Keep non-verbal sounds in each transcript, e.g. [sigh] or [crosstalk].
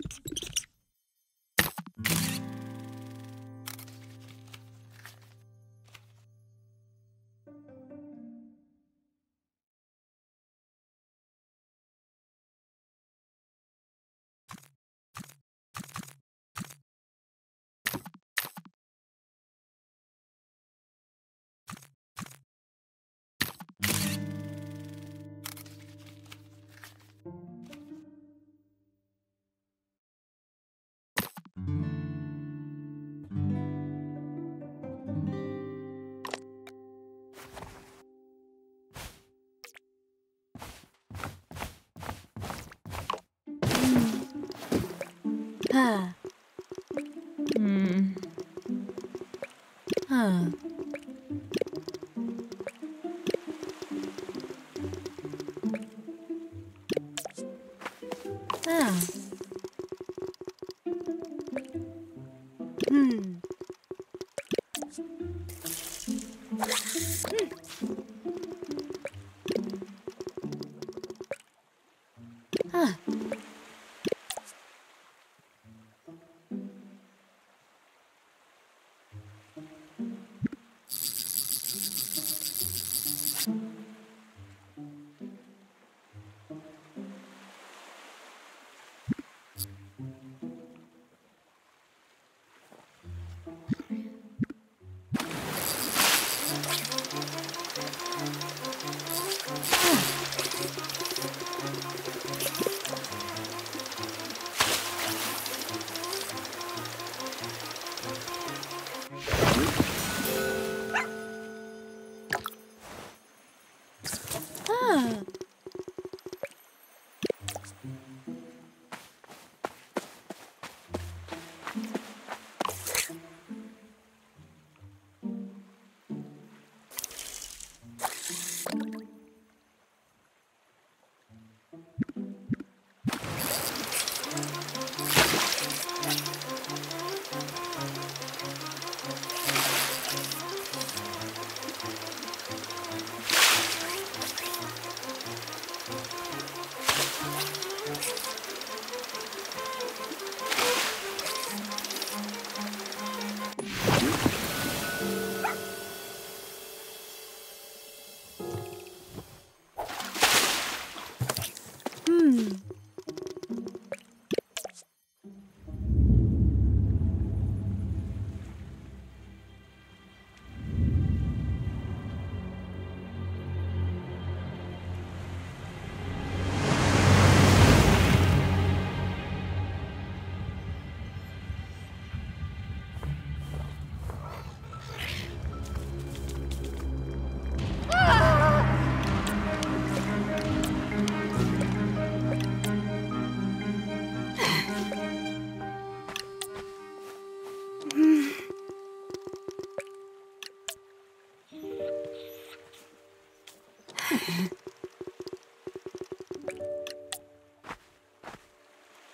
you Huh.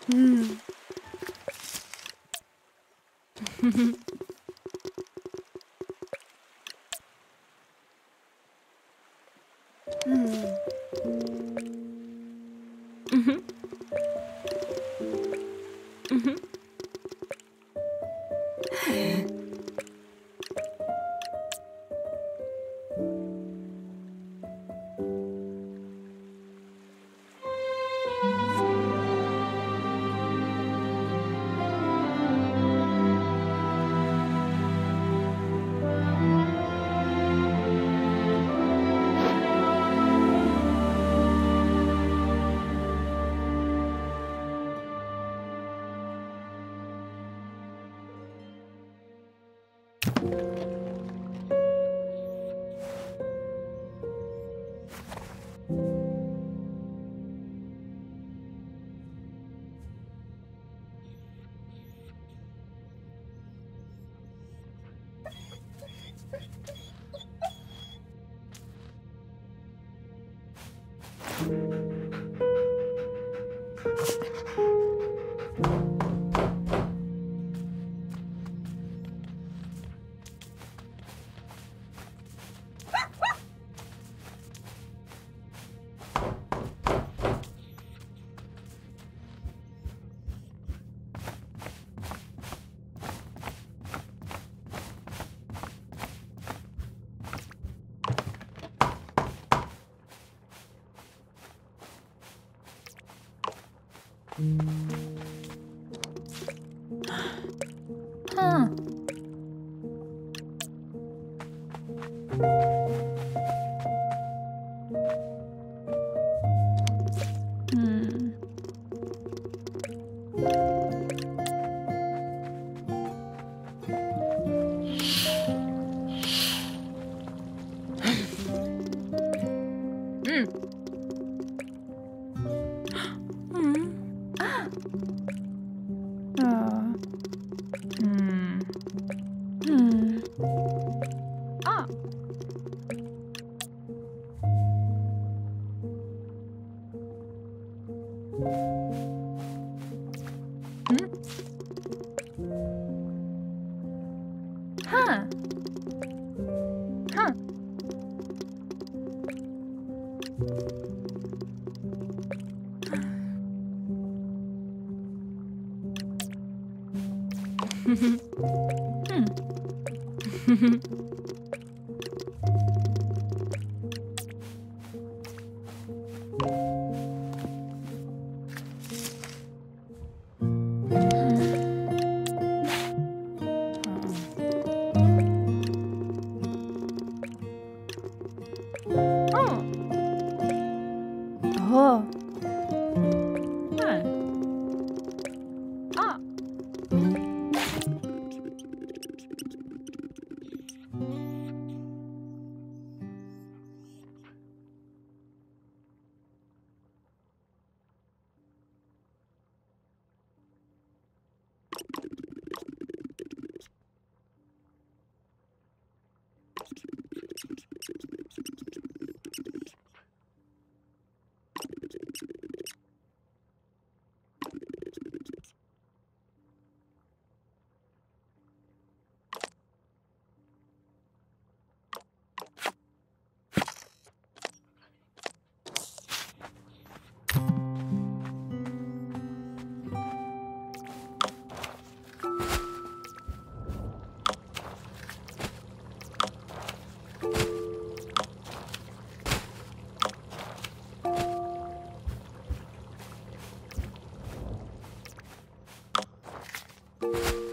Hmm. [laughs] Oh. [laughs] [laughs] Huh.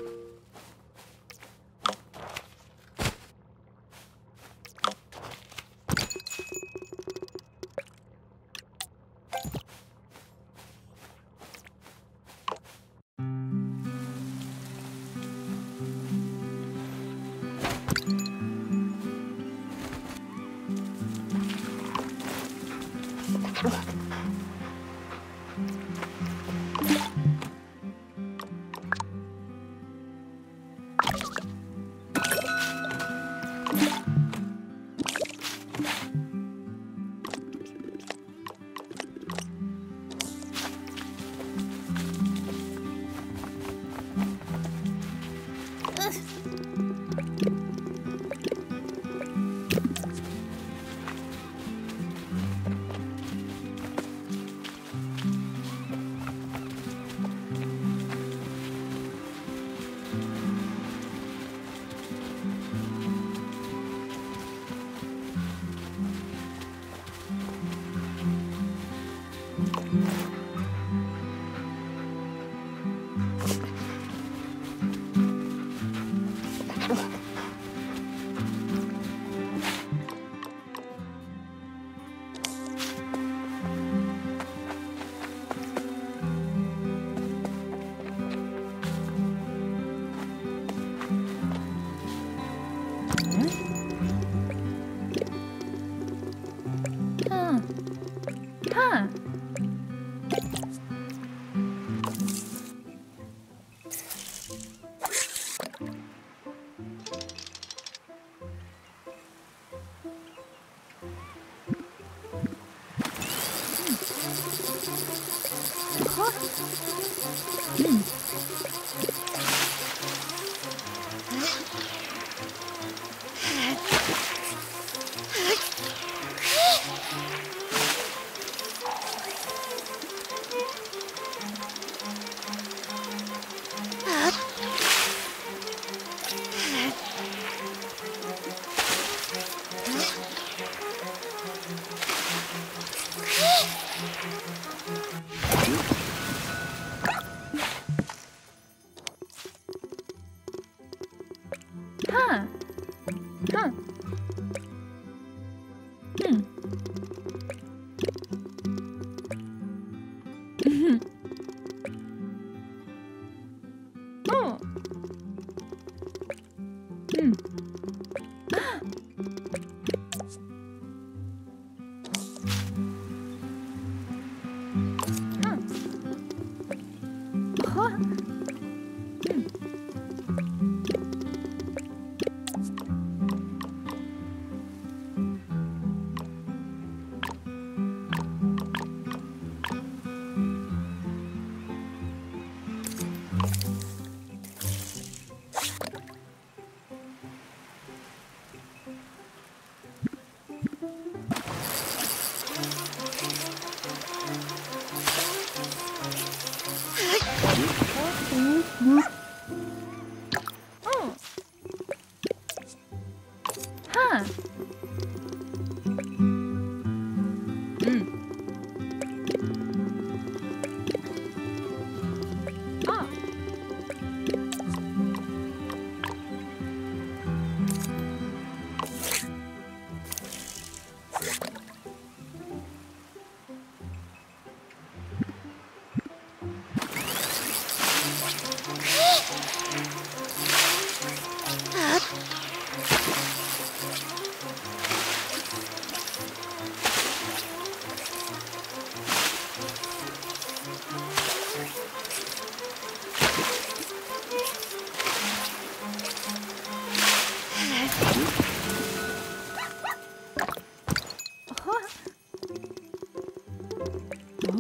Mm.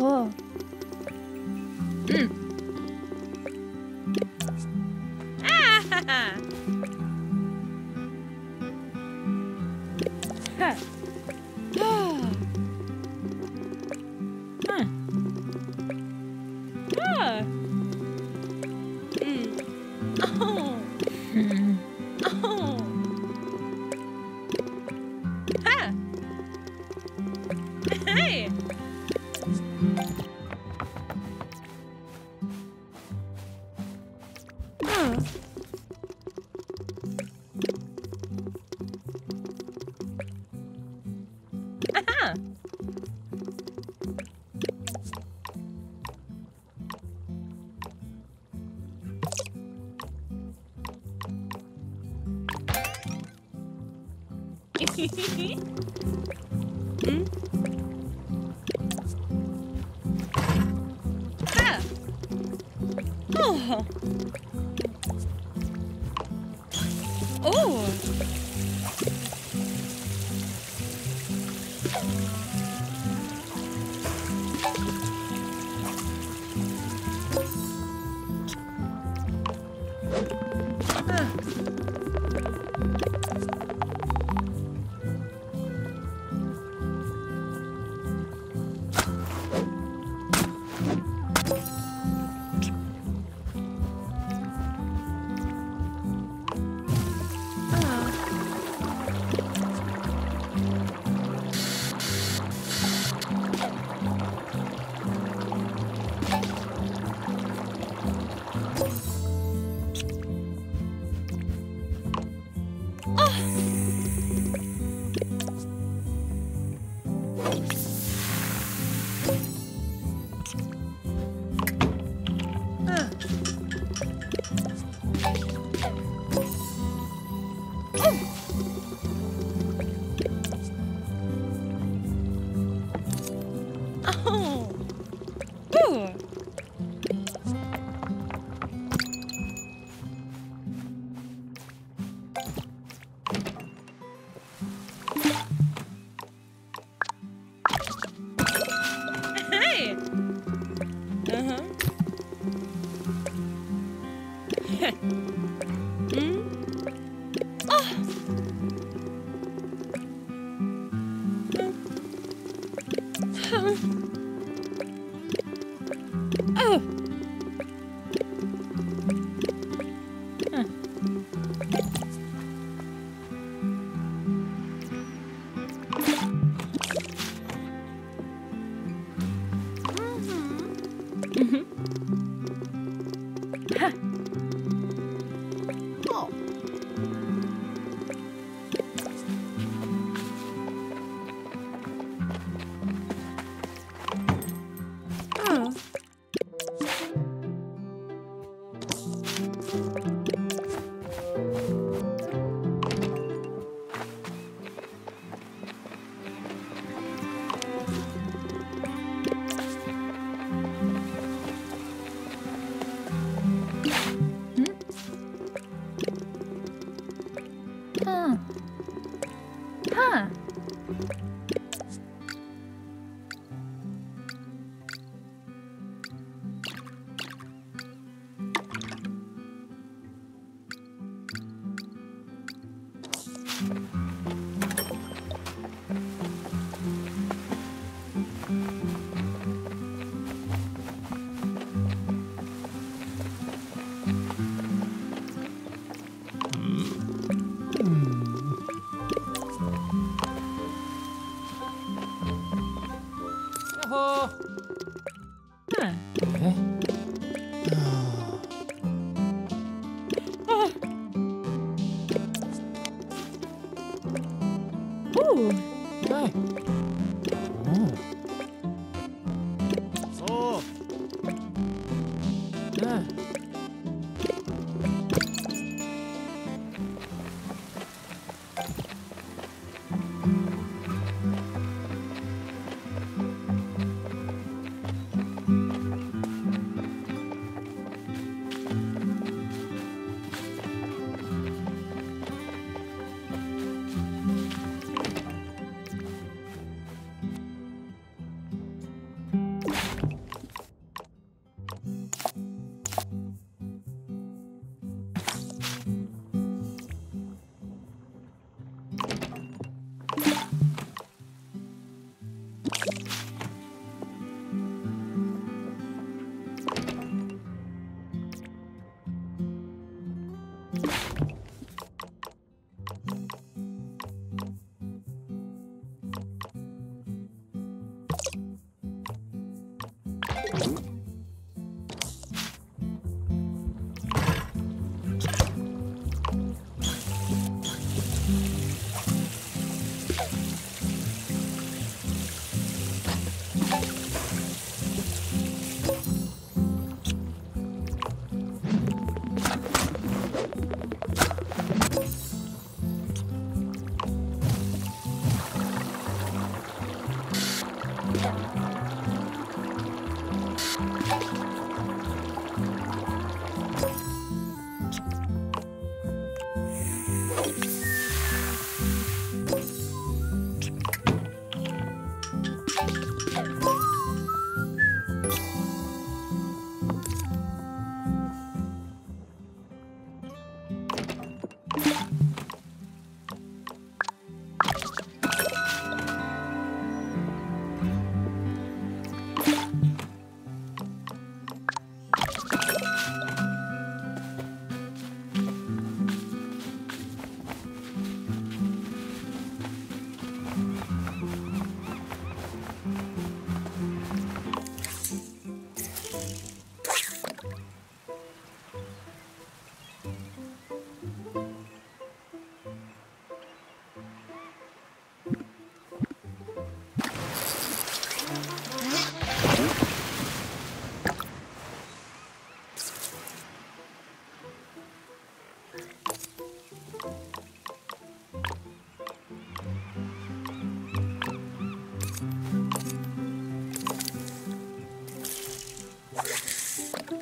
Oh. Mm. Huh. Ooh. すっごい。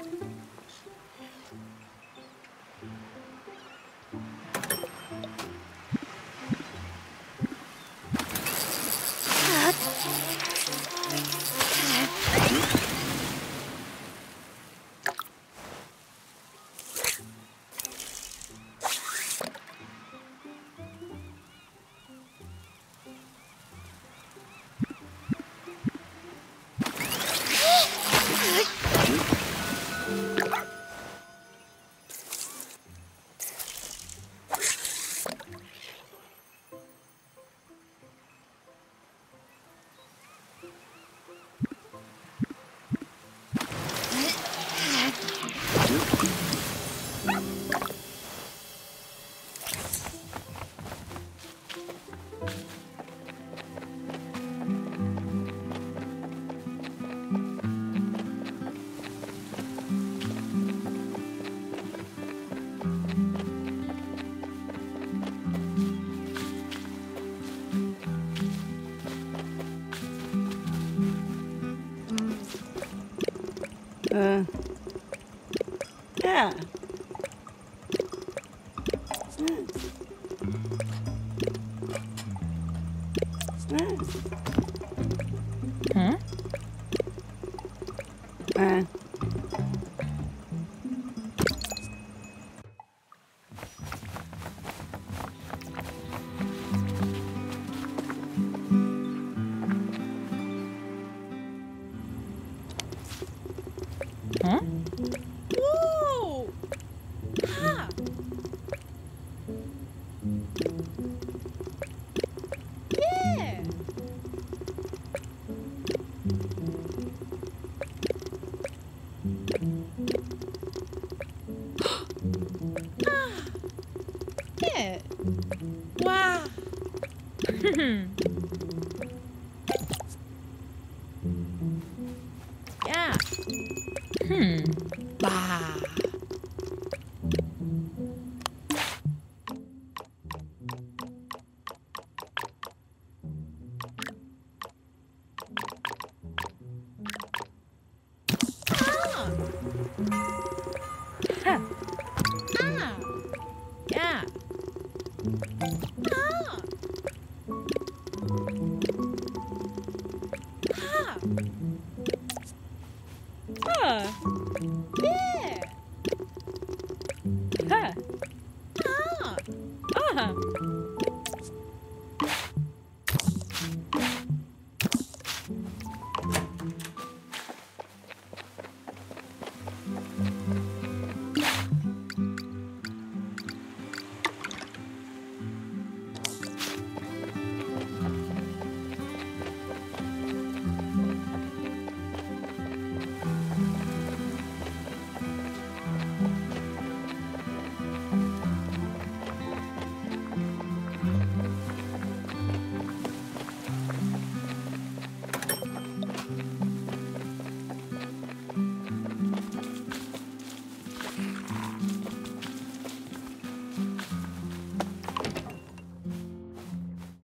Uh. Hmm.